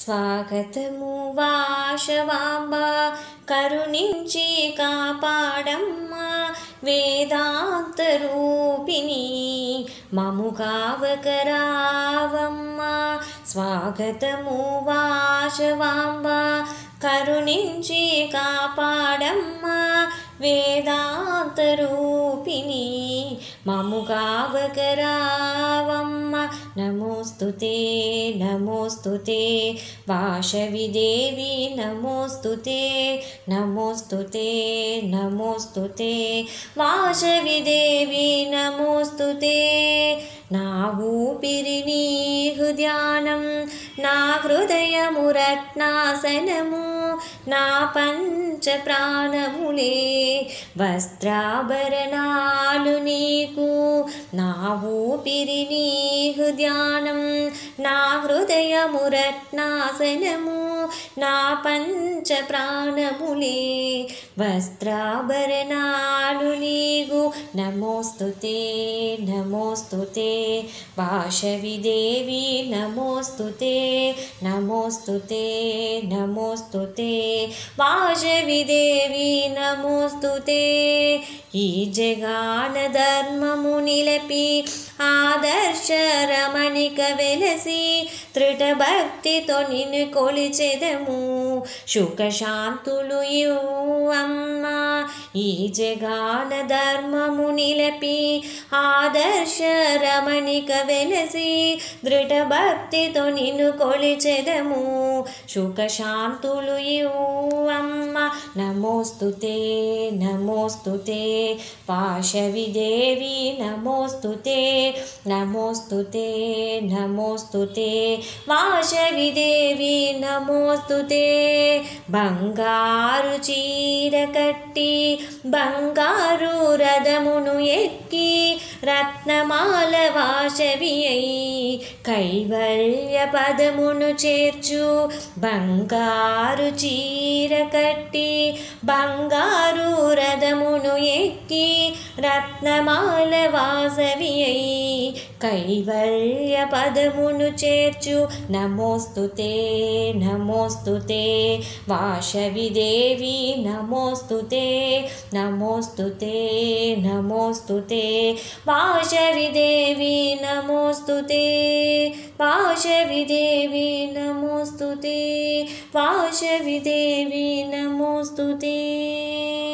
స్వాగతమువాశవాంబా కరుణించి కాపాడమ్మా వేదాంతరూపిణి మము కావకరావమ్మా స్వాగతమువాశవాంబా కరుణించి కాపాడమ్మా వేదాంతరూపిణి మము కావకరావమ్మ नमोऽस्तु ते नमोऽस्तु ते। वाशविदेवी नमोऽस्तु ते नमोस्तु ते नमोस्तु ते। वाशविदेवी नमोस्तु ते। नावूपि रिणीहुद्यानं ना हृदयमुरत्नासनमु नापञ्चप्राणमुने वस्त्राभरणालुनि ोपिरिमीहु ध्यानं ना हृदयमुरत्नासनमु पञ्चप्राणमुने ప్రాణములే వస్త్రాభరణాలు నీగు नमोस्तु ते पाषविदेवि नमोस्तु ते नमोस्तु ते नमोस्तु ఈ జగాన ధర్మము నిలపి ఆదర్శ రమణిక వెలసి త్రిట భక్తితో నిన్ను కొలిచెదము సుఖశాంతులు అమ్మా. ఈ జగాన ధర్మము నిలపి ఆదర్శ రమణిక వెలసి దృఢ భక్తితో నిన్ను కొలిచెదము సుఖశాంతులు ఇవ్వు नमोऽस्तु ते नमोऽस्तु ते। वाशवि देवि नमोस्तु ते। नमोऽस्तु ते नमोऽस्तु ते। वाशवि देवि नमोस्तु ते। बङ्गारु चीरकट्टि बङ्गारुरदमुक्कि రత్నమాల వాసవి అయి కైవల్య పదమును చేర్చు బంగారు చీర కట్టి బంగారు రథమును ఎక్కి రత్నమాల వాసవి అయి कैवल्यपदमु चेर्चु। नमोस्तु ते नमोस्तु ते। वाशविदेवि नमोस्तु ते। नमोस्तु ते नमोस्तु ते। पाशविदेवी नमोस्तु ते। वाशविदेवी नमोस्तु ते। वाशविदेवी नमोस्तु ते।